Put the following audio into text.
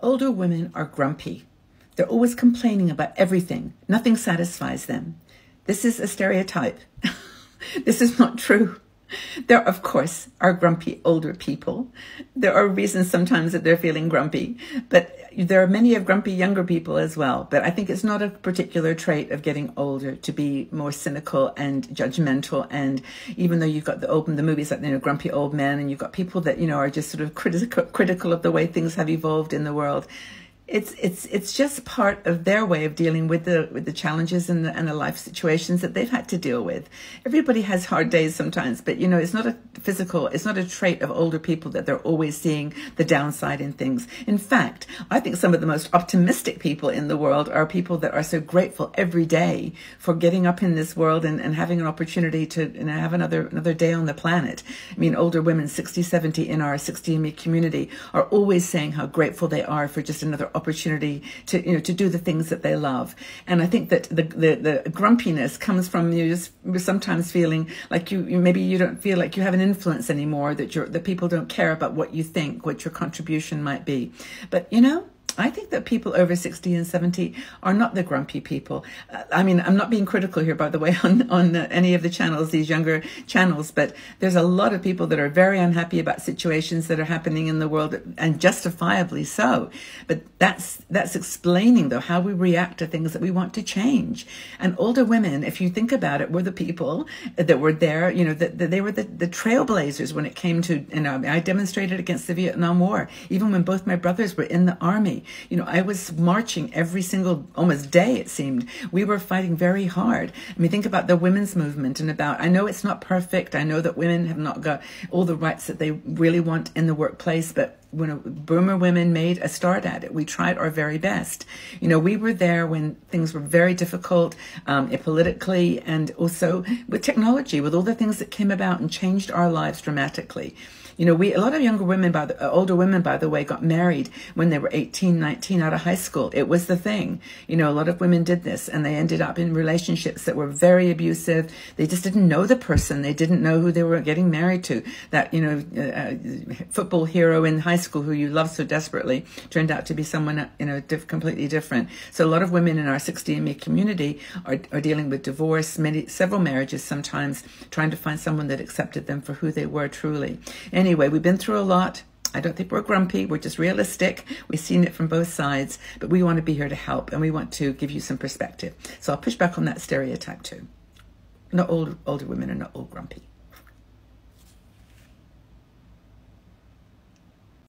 Older women are grumpy. They're always complaining about everything. Nothing satisfies them. This is a stereotype. this is not true. There, of course, are grumpy older people. There are reasons sometimes that they're feeling grumpy, but there are many of grumpy younger people as well. But I think it's not a particular trait of getting older to be more cynical and judgmental. And even though you've got the open the movies like you know grumpy old men, and you've got people that you know are just sort of critical critical of the way things have evolved in the world it's it's it's just part of their way of dealing with the with the challenges and the and the life situations that they've had to deal with. Everybody has hard days sometimes, but you know it's not a physical, it's not a trait of older people that they're always seeing the downside in things. In fact, I think some of the most optimistic people in the world are people that are so grateful every day for getting up in this world and, and having an opportunity to have another another day on the planet. I mean, older women, 60, 70 in our 60 and me community are always saying how grateful they are for just another opportunity to you know to do the things that they love. And I think that the the, the grumpiness comes from you just sometimes feeling like you, you maybe you don't feel like you have an influence anymore that you're that people don't care about what you think, what your contribution might be. But you know, I think that people over 60 and 70 are not the grumpy people. I mean, I'm not being critical here, by the way, on, on any of the channels, these younger channels, but there's a lot of people that are very unhappy about situations that are happening in the world and justifiably so. But that's, that's explaining though how we react to things that we want to change. And older women, if you think about it, were the people that were there, you know, that, that they were the, the trailblazers when it came to, you know, I demonstrated against the Vietnam War, even when both my brothers were in the army. You know, I was marching every single, almost day, it seemed. We were fighting very hard. I mean, think about the women's movement and about, I know it's not perfect. I know that women have not got all the rights that they really want in the workplace, but when Boomer women made a start at it, we tried our very best. You know, we were there when things were very difficult um, politically and also with technology, with all the things that came about and changed our lives dramatically. You know, we a lot of younger women, by the uh, older women, by the way, got married when they were 18, 19, out of high school. It was the thing. You know, a lot of women did this, and they ended up in relationships that were very abusive. They just didn't know the person. They didn't know who they were getting married to. That you know, uh, uh football hero in high school who you love so desperately turned out to be someone you know diff- completely different. So a lot of women in our 60 and me community are, are dealing with divorce, many several marriages sometimes, trying to find someone that accepted them for who they were truly. Anyway, we've been through a lot. I don't think we're grumpy. We're just realistic. We've seen it from both sides, but we want to be here to help and we want to give you some perspective. So I'll push back on that stereotype too. Not all older women are not all grumpy.